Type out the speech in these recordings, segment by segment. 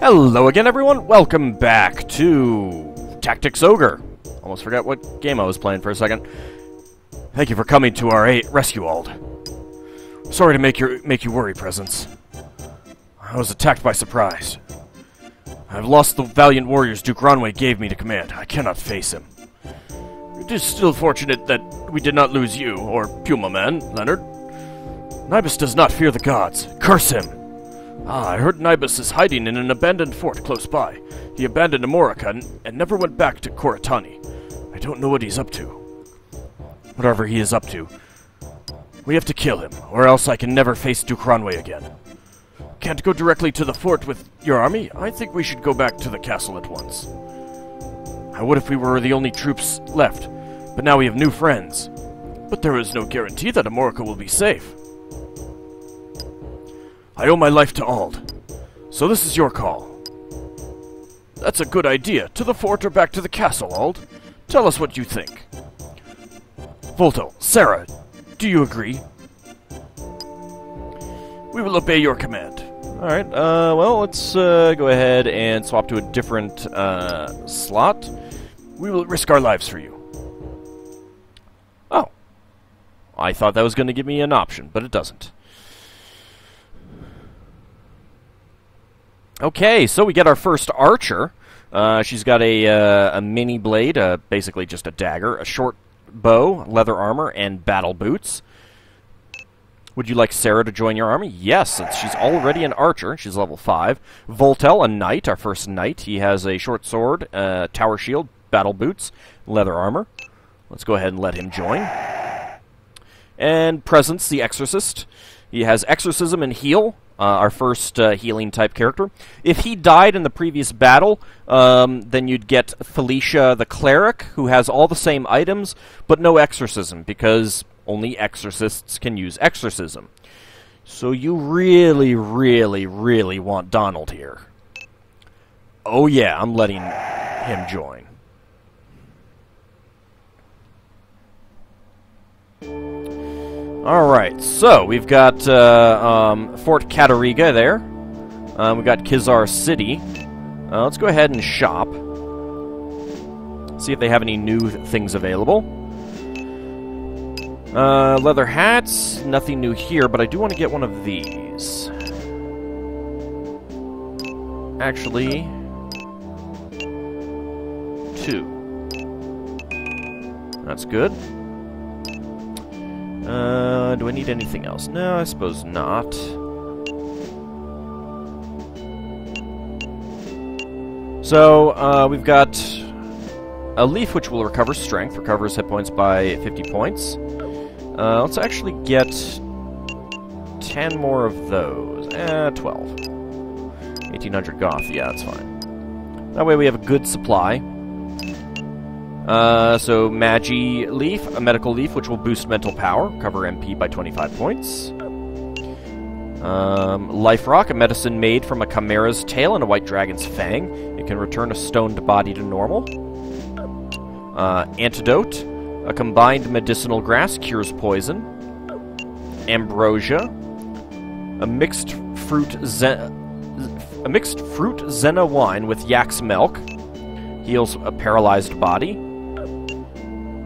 Hello again, everyone. Welcome back to Tactics Ogre. Almost forgot what game I was playing for a second. Thank you for coming to our eight rescue, Ald. Sorry to make your make you worry, Presence. I was attacked by surprise. I've lost the valiant warriors Duke Ronway gave me to command. I cannot face him. It is still fortunate that we did not lose you, or Puma Man, Leonard. Nybbas does not fear the gods. Curse him! Ah, I heard Nybbas is hiding in an abandoned fort close by. He abandoned Amorica and, and never went back to Coritani. I don't know what he's up to. Whatever he is up to, we have to kill him, or else I can never face Duke Ronway again. Can't go directly to the fort with your army? I think we should go back to the castle at once. I would if we were the only troops left, but now we have new friends. But there is no guarantee that Amorica will be safe. I owe my life to Ald. So this is your call. That's a good idea. To the fort or back to the castle, Ald? Tell us what you think. Volto, Sarah, do you agree? We will obey your command. Alright, uh, well, let's uh, go ahead and swap to a different uh, slot. We will risk our lives for you. Oh. I thought that was going to give me an option, but it doesn't. Okay, so we get our first archer. Uh, she's got a, uh, a mini blade, uh, basically just a dagger, a short bow, leather armor, and battle boots. Would you like Sarah to join your army? Yes, she's already an archer. She's level 5. Voltel, a knight, our first knight. He has a short sword, uh, tower shield, battle boots, leather armor. Let's go ahead and let him join. And Presence, the exorcist. He has exorcism and heal, uh, our first uh, healing type character. If he died in the previous battle, um, then you'd get Felicia the cleric, who has all the same items, but no exorcism, because only exorcists can use exorcism. So you really, really, really want Donald here. Oh yeah, I'm letting him join. Alright, so we've got uh, um, Fort Kadoriga there. Um, we've got Kizar City. Uh, let's go ahead and shop. See if they have any new things available. Uh, leather hats, nothing new here, but I do want to get one of these. Actually, two. That's good. Uh, do I need anything else? No, I suppose not. So, uh, we've got a leaf which will recover strength, recovers hit points by 50 points. Uh, let's actually get 10 more of those. Eh, 12. 1800 goth, yeah, that's fine. That way we have a good supply. Uh, so Magi Leaf, a medical leaf which will boost mental power, cover MP by 25 points. Um, Life Rock, a medicine made from a chimera's tail and a white dragon's fang. It can return a stoned body to normal. Uh, Antidote, a combined medicinal grass cures poison. Ambrosia, a mixed fruit a mixed fruit Zena wine with yak's milk. Heals a paralyzed body.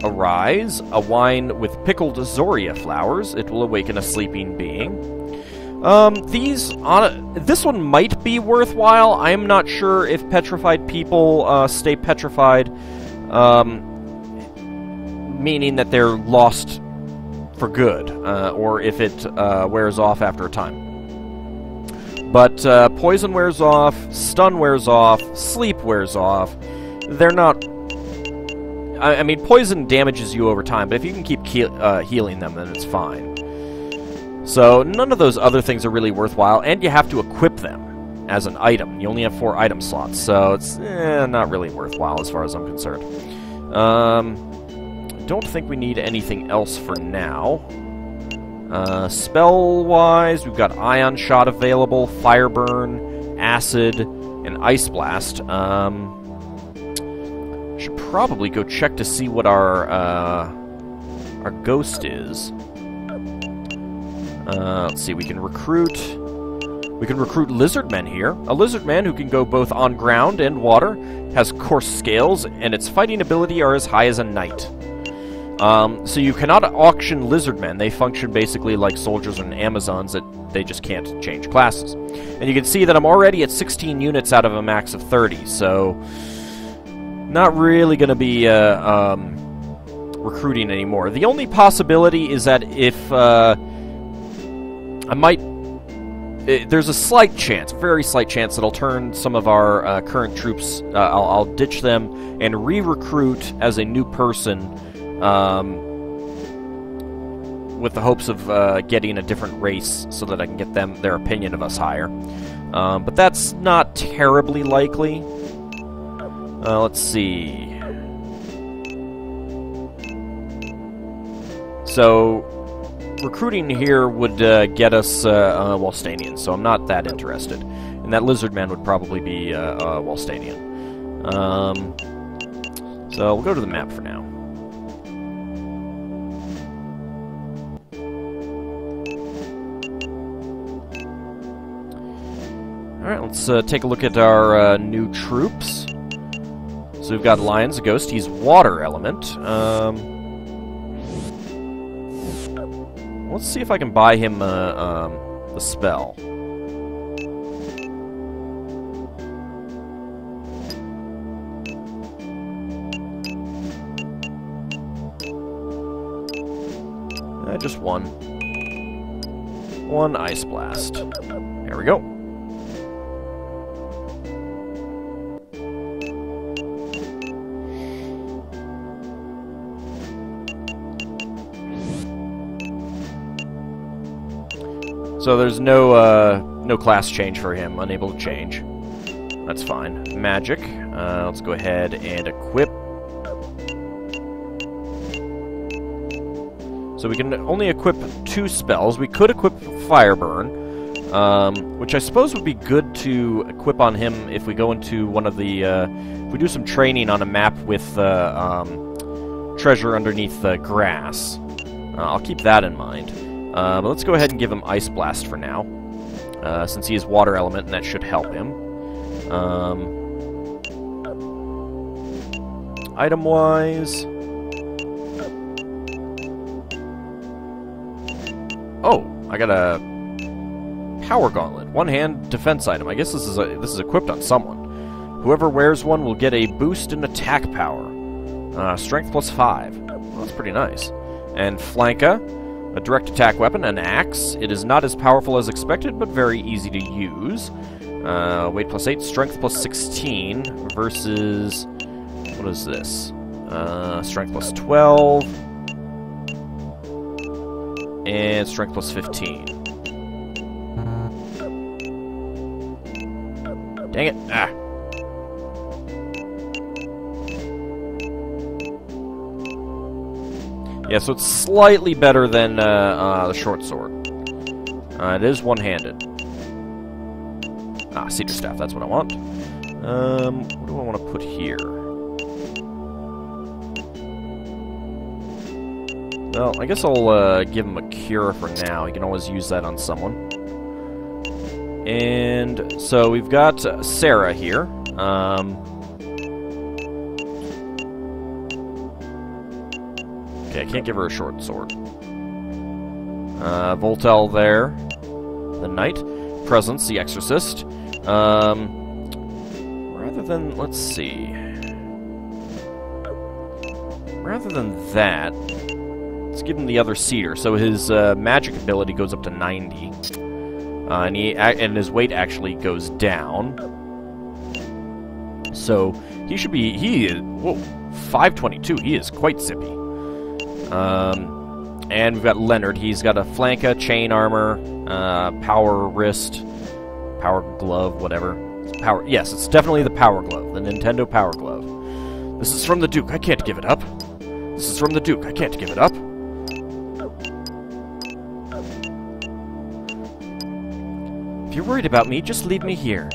Arise, a wine with pickled Zoria flowers. It will awaken a sleeping being. Um, these on this one might be worthwhile. I am not sure if petrified people uh, stay petrified, um, meaning that they're lost for good, uh, or if it uh, wears off after a time. But uh, poison wears off, stun wears off, sleep wears off. They're not I, I mean, poison damages you over time, but if you can keep he uh, healing them, then it's fine. So, none of those other things are really worthwhile, and you have to equip them as an item. You only have four item slots, so it's eh, not really worthwhile as far as I'm concerned. Um, don't think we need anything else for now. Uh, Spell-wise, we've got Ion Shot available, Fire Burn, Acid, and Ice Blast. Um, probably go check to see what our uh, our ghost is. Uh, let's see, we can recruit We can recruit lizard men here. A lizard man who can go both on ground and water, has coarse scales, and its fighting ability are as high as a knight. Um, so you cannot auction lizard men. They function basically like soldiers and Amazons that they just can't change classes. And you can see that I'm already at 16 units out of a max of 30, so not really going to be uh, um, recruiting anymore. The only possibility is that if uh, I might it, there's a slight chance, very slight chance, that I'll turn some of our uh, current troops, uh, I'll, I'll, ditch them and re-recruit as a new person um, with the hopes of uh, getting a different race so that I can get them their opinion of us higher. Um, but that's not terribly likely. Uh, let's see. So, recruiting here would uh, get us uh, Walstanians, so I'm not that interested. And that Lizardman would probably be uh, Walstanian. Um, so we'll go to the map for now. Alright, let's uh, take a look at our uh, new troops. So we've got Lion's Ghost, he's water element. Um, Let's see if I can buy him uh, um, spell. Uh, just one. One Ice Blast. There we go. So there's no uh, no class change for him, unable to change. That's fine. Magic. Uh, let's go ahead and equip. So we can only equip two spells. We could equip Fireburn, um, which I suppose would be good to equip on him if we go into one of the... Uh, if we do some training on a map with uh, um, treasure underneath the grass. Uh, I'll keep that in mind. Uh, but let's go ahead and give him Ice Blast for now, uh, since he is Water Element, and that should help him. Um, Item-wise... Oh, I got a Power Gauntlet, one-hand defense item. I guess this is a, this is equipped on someone. Whoever wears one will get a boost in attack power. Uh, strength plus 5. Well, that's pretty nice. And Flanka, a direct attack weapon, an axe. It is not as powerful as expected, but very easy to use. Uh, weight plus 8, strength plus 16 versus... What is this? Uh, strength plus 12. And strength plus 15. Dang it. Ah. Yeah, so it's slightly better than uh, uh, the short sword. Uh, it is one-handed. Ah, cedar staff, that's what I want. Um, what do I want to put here? Well, I guess I'll uh, give him a cure for now. He can always use that on someone. And so we've got Sarah here. Um, can't give her a short sword. Uh, Voltel there. The Knight. Presence, the Exorcist. Um, rather than, let's see. Rather than that, let's give him the other Cedar. So his uh, magic ability goes up to 90. Uh, and, he, and his weight actually goes down. So he should be, he is, whoa, 522. He is quite zippy. Um, and we've got Leonard. He's got a flanka, chain armor, uh, power wrist, power glove, whatever. It's Power. Yes, it's definitely the power glove, the Nintendo Power Glove. This is from the Duke. I can't give it up. This is from the Duke. I can't give it up. If you're worried about me, just leave me here.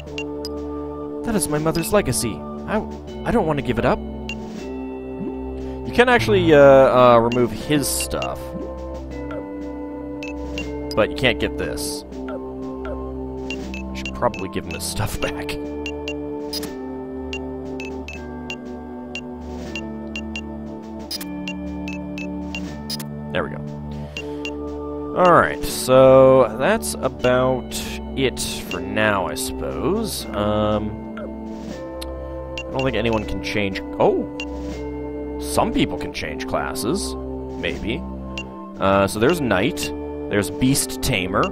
That is my mother's legacy. I, I don't want to give it up. Can actually uh, uh, remove his stuff. But you can't get this. Should probably give him his stuff back. There we go. Alright, so that's about it for now, I suppose. Um, I don't think anyone can change... Oh! Some people can change classes. Maybe. Uh, so there's Knight. There's Beast Tamer.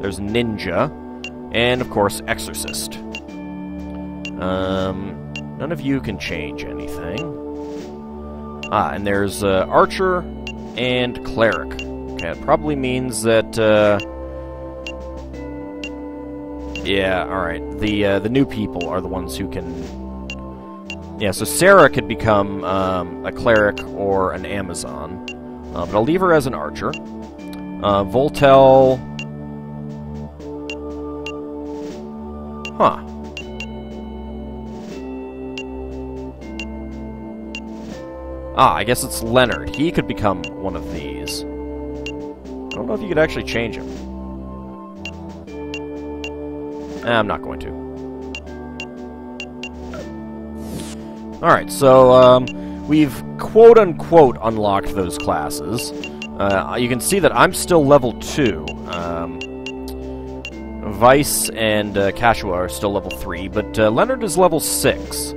There's Ninja. And, of course, Exorcist. Um, none of you can change anything. Ah, and there's uh, Archer and Cleric. Okay, it probably means that, uh... Yeah, alright. The, uh, the new people are the ones who can... Yeah, so Sarah could become um, a Cleric or an Amazon. Uh, but I'll leave her as an Archer. Uh, Voltel... Huh. Ah, I guess it's Leonard. He could become one of these. I don't know if you could actually change him. Eh, I'm not going to. Alright, so, um, we've quote-unquote unlocked those classes. Uh, you can see that I'm still level 2. Um, Vice and uh, Kachua are still level 3, but uh, Leonard is level 6.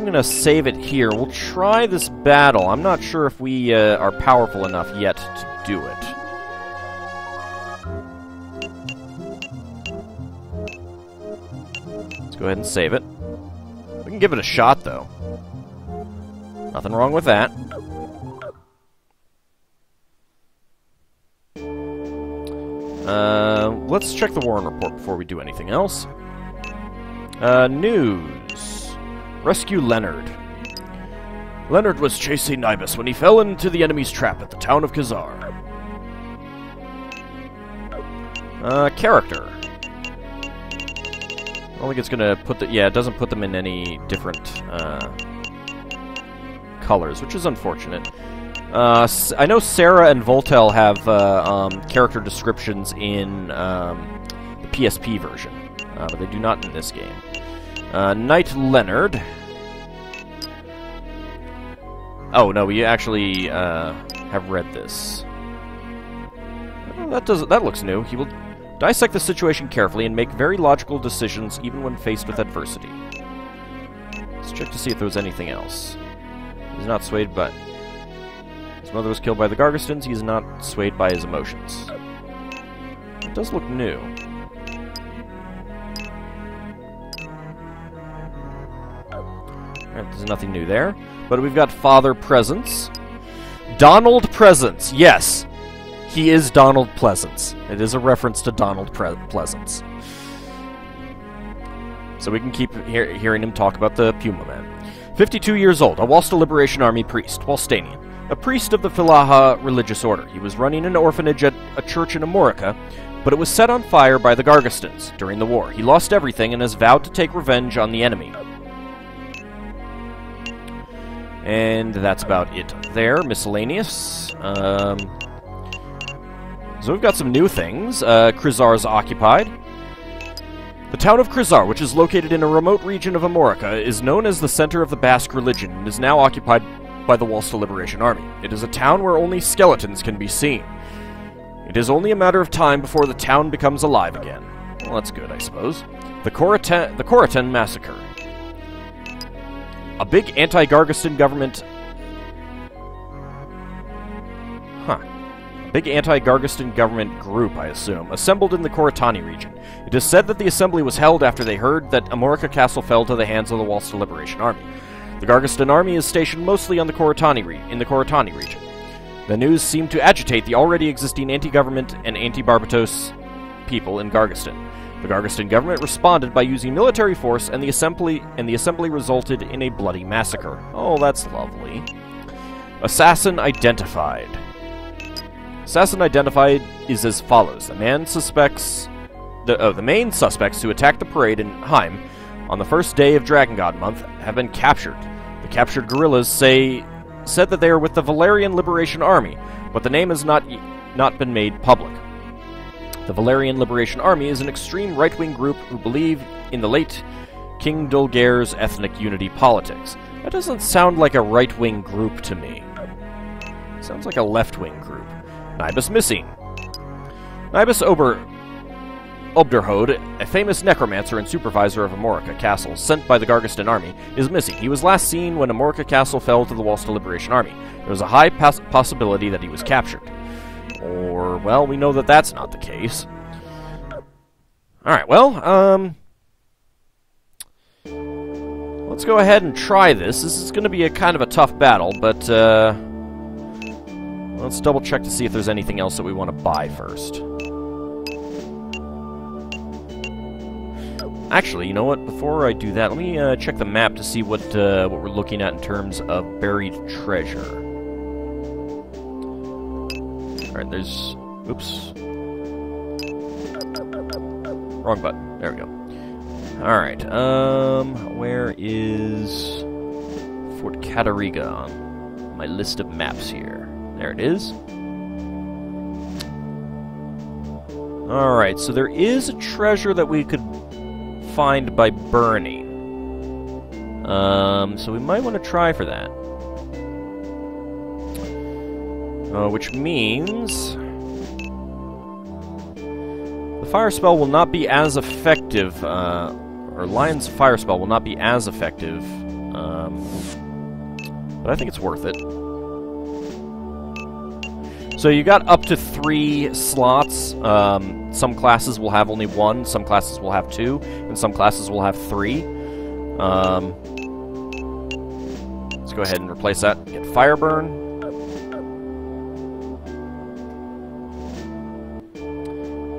I'm going to save it here. We'll try this battle. I'm not sure if we uh, are powerful enough yet to do it. Go ahead and save it. We can give it a shot, though. Nothing wrong with that. Uh, let's check the Warren report before we do anything else. Uh, news. Rescue Leonard. Leonard was chasing Nybbas when he fell into the enemy's trap at the town of Kazar. Uh, character. I think it's gonna put the... Yeah, it doesn't put them in any different, uh, colors, which is unfortunate. Uh, I know Sarah and Voltel have uh, um, character descriptions in um, the PSP version, uh, but they do not in this game. Uh, Knight Leonard. Oh no, we actually uh, have read this. That does that looks new. He will dissect the situation carefully and make very logical decisions, even when faced with adversity. Let's check to see if there was anything else. He's not swayed by. His mother was killed by the Gargastans. He's not swayed by his emotions. It does look new. Alright, there's nothing new there. But we've got Father Presence. Donald Presence, yes. He is Donald Pleasence. It is a reference to Donald Pre Pleasence. So we can keep hear hearing him talk about the Puma Man. 52 years old, a Walsta Liberation Army priest, Walstanian. A priest of the Filaha religious order. He was running an orphanage at a church in Amorica, but it was set on fire by the Gargastans during the war. He lost everything and has vowed to take revenge on the enemy. And that's about it there. Miscellaneous. Um, so we've got some new things. Uh, Krizar's occupied. The town of Krizar, which is located in a remote region of Amorica, is known as the center of the Basque religion and is now occupied by the Walsta Liberation Army. It is a town where only skeletons can be seen. It is only a matter of time before the town becomes alive again. Well, that's good, I suppose. The Coritan, the Coritan Massacre. A big anti-Gargastan government... big anti-Gargastan government group, I assume, assembled in the Coritani region. It is said that the assembly was held after they heard that Amorica Castle fell to the hands of the Walsta Liberation Army. The Gargastan army is stationed mostly on the Coritani in the Coritani region. The news seemed to agitate the already existing anti-government and anti-Barbatos people in Gargastan. The Gargastan government responded by using military force, and the assembly and the assembly resulted in a bloody massacre. Oh, that's lovely. Assassin identified. Assassin identified is as follows: the man suspects, the oh, the main suspects who attacked the parade in Heim on the first day of Dragon God Month have been captured. The captured guerrillas say said that they are with the Valerian Liberation Army, but the name has not not been made public. The Valerian Liberation Army is an extreme right wing group who believe in the late King Dulgare's ethnic unity politics. That doesn't sound like a right wing group to me. Sounds like a left wing group. Nybbas missing. Nybbas Ober Obderhode, a famous necromancer and supervisor of Amorica Castle, sent by the Gargastan army, is missing. He was last seen when Amorica Castle fell to the Walsta Liberation Army. There was a high possibility that he was captured. Or, well, we know that that's not the case. Alright, well, um... Let's go ahead and try this. This is going to be a kind of a tough battle, but, uh... Let's double check to see if there's anything else that we want to buy first. Actually, you know what? Before I do that, let me uh, check the map to see what uh, what we're looking at in terms of buried treasure. All right, there's. Oops. Wrong button. There we go. All right. Um, where is Fort Kadoriga on my list of maps here? There it is. All right. So there is a treasure that we could find by burning. Um, so we might want to try for that. Uh, which means... The fire spell will not be as effective, uh, or Lion's fire spell will not be as effective, um, but I think it's worth it. So you got up to three slots. Um, some classes will have only one, some classes will have two, and some classes will have three. Um, let's go ahead and replace that. Get Fireburn.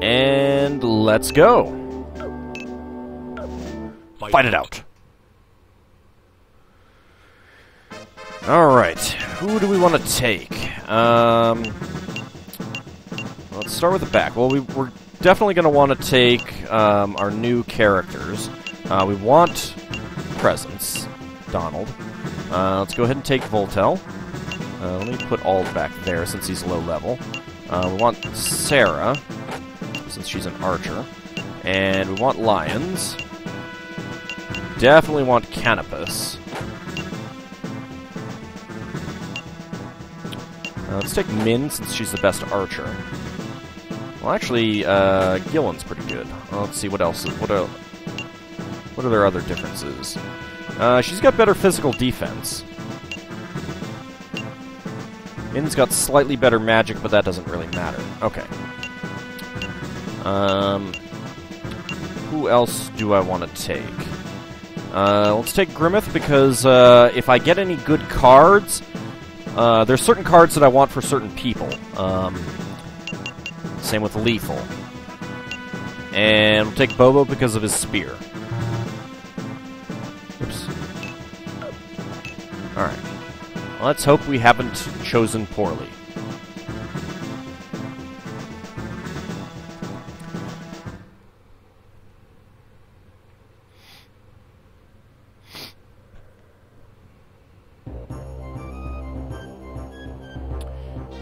And let's go. Fight it out. Alright, who do we want to take? Um, start with the back. Well, we, are definitely going to want to take um, our new characters. Uh, we want presence, Donald. Uh, let's go ahead and take Voltel. Uh, let me put Ald back there since he's low level. Uh, we want Sarah, since she's an archer. And we want Lions. Definitely want Canopus. Uh, let's take Min, since she's the best archer. Well, actually, uh, Gillen's pretty good. Let's see what else. Is, what are what are their other differences? Uh, she's got better physical defense. Min's got slightly better magic, but that doesn't really matter. Okay. Um, who else do I want to take? Uh, let's take Grimmeth because uh, if I get any good cards, uh, there's certain cards that I want for certain people. Um, same with Lethal. And we'll take Bobo because of his spear. Oops. Alright. let's hope we haven't chosen poorly.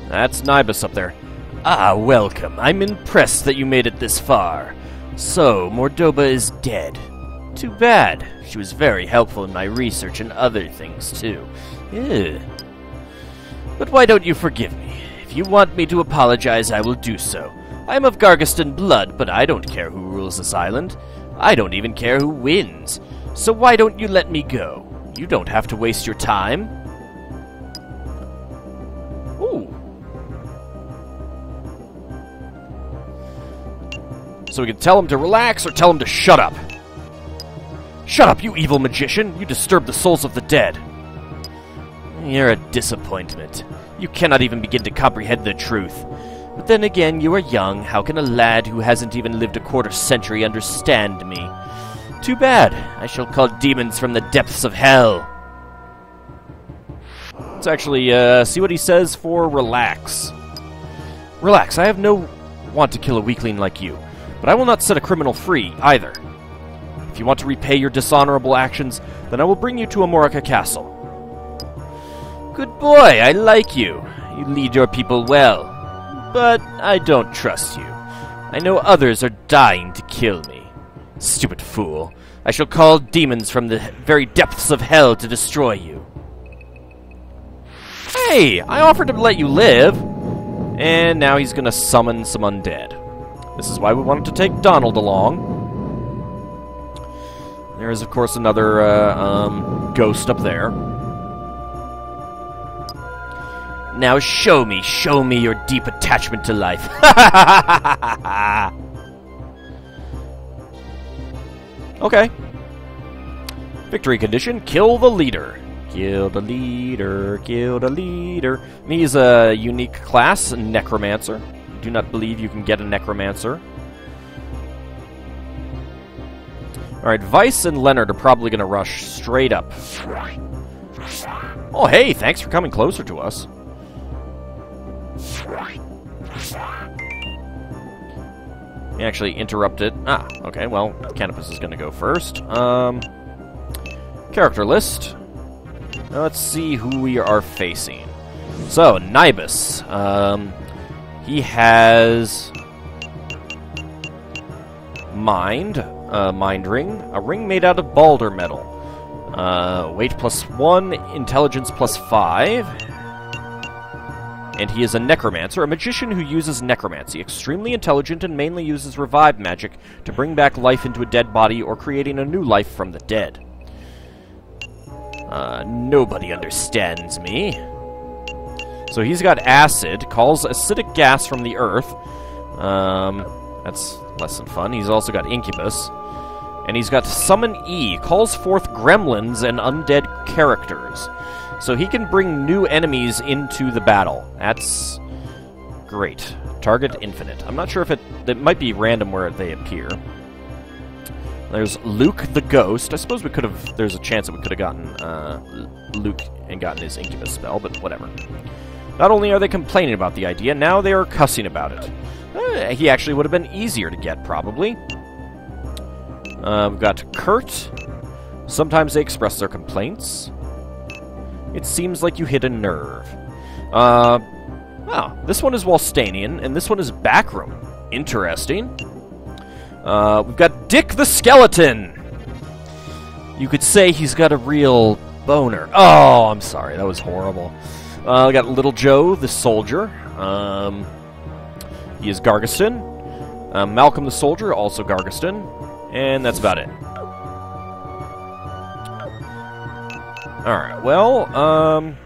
That's Nybbas up there. Ah, welcome. I'm impressed that you made it this far. So, Mordoba is dead. Too bad. She was very helpful in my research and other things, too. Ugh. But why don't you forgive me? If you want me to apologize, I will do so. I am of Gargastan blood, but I don't care who rules this island. I don't even care who wins. So why don't you let me go? You don't have to waste your time. So we can tell him to relax or tell him to shut up. Shut up, you evil magician! You disturb the souls of the dead. You're a disappointment. You cannot even begin to comprehend the truth. But then again, you are young. How can a lad who hasn't even lived a quarter century understand me? Too bad. I shall call demons from the depths of hell. Let's actually uh, see what he says for relax. Relax, I have no want to kill a weakling like you. But I will not set a criminal free, either. If you want to repay your dishonorable actions, then I will bring you to Amorica Castle. Good boy, I like you. You lead your people well. but I don't trust you. I know others are dying to kill me. Stupid fool. I shall call demons from the very depths of hell to destroy you. Hey, I offered to let you live. And now he's gonna summon some undead. This is why we wanted to take Donald along. There is, of course, another uh, um, ghost up there. Now show me, show me your deep attachment to life. okay. Victory condition, kill the leader. Kill the leader, kill the leader. He's a unique class, Necromancer. Do not believe you can get a Necromancer. Alright, Vice and Leonard are probably going to rush straight up. Oh, hey, thanks for coming closer to us. We actually interrupted. Ah, okay, well, Canopus is going to go first. Um, character list. Now let's see who we are facing. So, Nybbas. Um, he has... Mind. Uh, mind ring. A ring made out of Balder metal. Uh, weight plus 1, intelligence plus 5. And he is a necromancer, a magician who uses necromancy, extremely intelligent and mainly uses revive magic to bring back life into a dead body or creating a new life from the dead. Uh, nobody understands me. So he's got acid, calls acidic gas from the earth. Um, that's less than fun. He's also got incubus. And he's got summon E, calls forth gremlins and undead characters. So he can bring new enemies into the battle. That's great. Target infinite. I'm not sure if it... It might be random where they appear. There's Luke the Ghost. I suppose we could have... There's a chance that we could have gotten uh, Luke and gotten his Incubus spell, but whatever. Not only are they complaining about the idea, now they are cussing about it. Uh, he actually would have been easier to get, probably. Uh, we've got Kurt. Sometimes they express their complaints. It seems like you hit a nerve. Uh, oh, this one is Walstanian, and this one is Bacrum. Interesting. Uh, we've got Dick the Skeleton. You could say he's got a real boner. Oh, I'm sorry, that was horrible. Uh, we got Little Joe the Soldier. Um, he is Gargastan. Uh, Malcolm the Soldier, also Gargastan. And that's about it. Alright, well, um...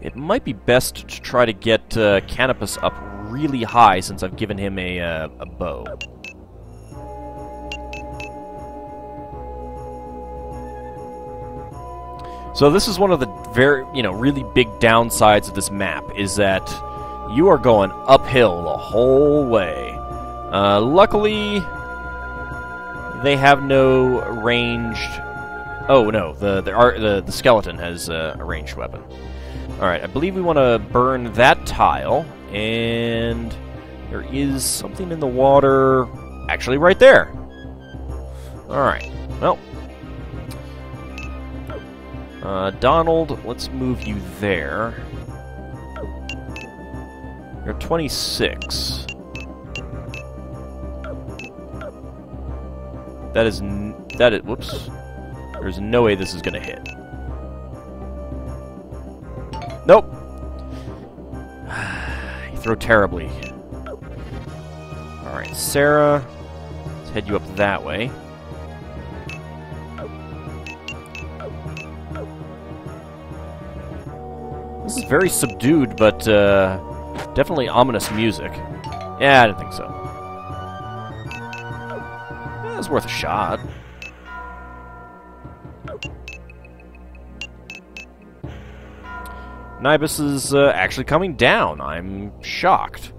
It might be best to try to get uh, Canopus up really high since I've given him a, uh, a bow. So this is one of the very, you know, really big downsides of this map, is that you are going uphill the whole way. Uh, luckily, they have no ranged... Oh, no, the the, the, the skeleton has uh, a ranged weapon. Alright, I believe we want to burn that tile, and there is something in the water actually right there. Alright, well. Uh, Donald, let's move you there. You're 26. That is... that is... whoops. There's no way this is gonna hit. Nope. you throw terribly. Alright, Sarah. Let's head you up that way. This is very subdued, but uh, definitely ominous music. Yeah, I didn't think so. Yeah, it's worth a shot. Nybbas is uh, actually coming down. I'm shocked.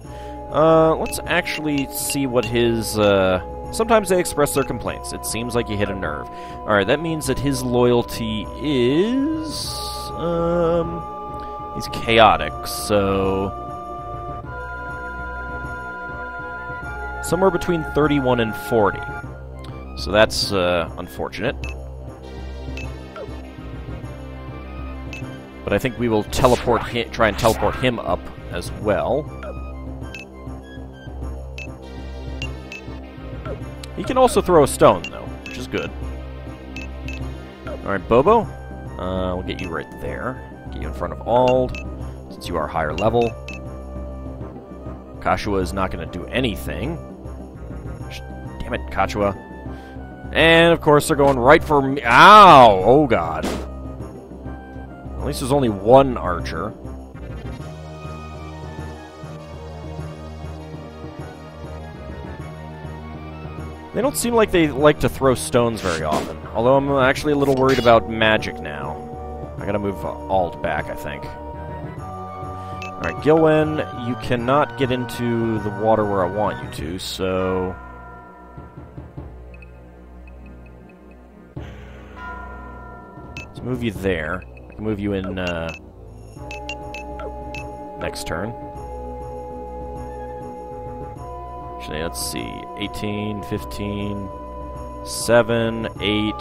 Uh, let's actually see what his, uh... Sometimes they express their complaints. It seems like you hit a nerve. Alright, that means that his loyalty is... Um... He's chaotic, so... Somewhere between 31 and 40. So that's, uh, unfortunate. But I think we will teleport try and teleport him up as well. He can also throw a stone, though, which is good. Alright, Bobo. Uh, we'll get you right there. You in front of Ald, since you are higher level. Kachua is not going to do anything. Damn it, Kachua. And, of course, they're going right for me. Ow! Oh, God. At least there's only one archer. They don't seem like they like to throw stones very often. Although I'm actually a little worried about magic now. I gotta move Ald back, I think. Alright, Gilwen, you cannot get into the water where I want you to, so... Let's move you there. I can move you in, uh... Next turn. Actually, let's see. 18, 15, 7, 8...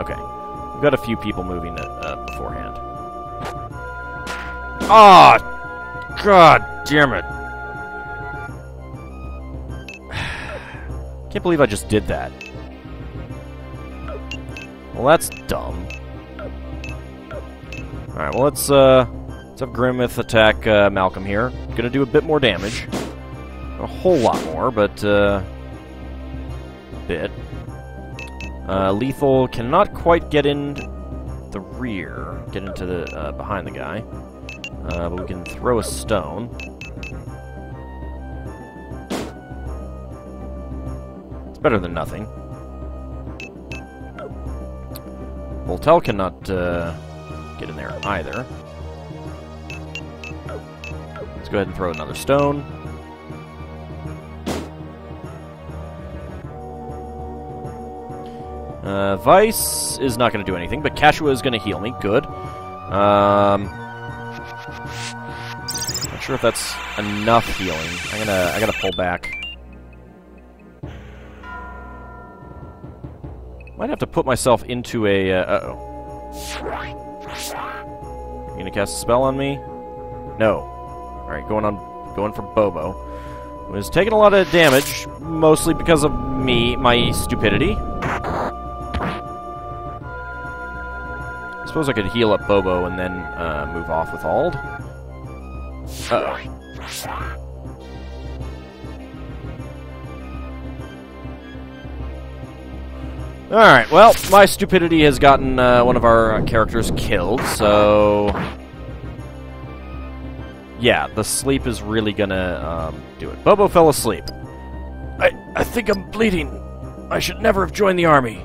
Okay. We've got a few people moving uh, beforehand. Ah! Oh, God damn it. Can't believe I just did that. Well, that's dumb. Alright, well, let's, uh... Let's have Grimmith attack uh, Malcolm here. Gonna do a bit more damage a whole lot more, but uh, bit. Uh, lethal cannot quite get in the rear, get into the uh, behind the guy, uh, but we can throw a stone. It's better than nothing. Voltel cannot uh, get in there either. Let's go ahead and throw another stone. Uh, Vice is not going to do anything, but Kachua is going to heal me. Good. Um, not sure if that's enough healing. I'm gonna I gotta pull back. Might have to put myself into a. Uh, uh oh. You gonna cast a spell on me? No. All right, going on, going for Bobo. Was taking a lot of damage, mostly because of me, my stupidity. Suppose I could heal up Bobo and then uh, move off with Ald. Uh oh Alright, well, my stupidity has gotten uh, one of our characters killed, so... Yeah, the sleep is really gonna um, do it. Bobo fell asleep. I, I think I'm bleeding. I should never have joined the army.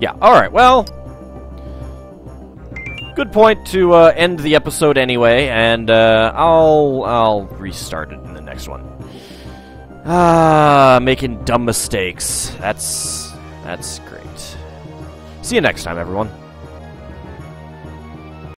Yeah, alright, well, good point to uh, end the episode anyway, and uh, I'll I'll restart it in the next one. Ah, making dumb mistakes. That's that's great. See you next time, everyone.